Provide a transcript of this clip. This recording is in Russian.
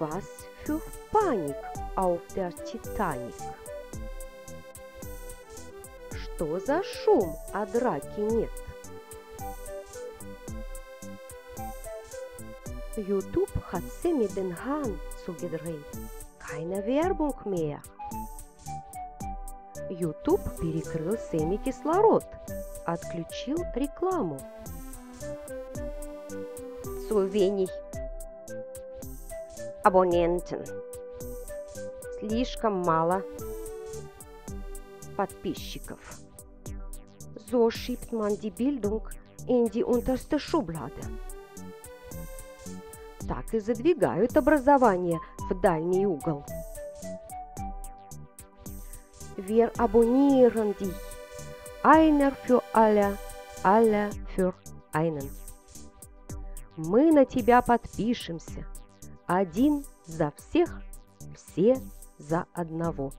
Was für Panik auf der Titanic? Что за шум, а драки нет? YouTube hat Sammy den Hahn zugedreht. Keine Werbung mehr. YouTube перекрыл Сэмми кислород, отключил рекламу. Zu wenig Abonnenten. Слишком мало подписчиков. So schiebt man die Bildung in die unterste Schublade. Так и задвигают образование в дальний угол. Wir abonnieren dich. Einer für alle, alle für einen. Мы на тебя подпишемся. Один за всех, все за одного.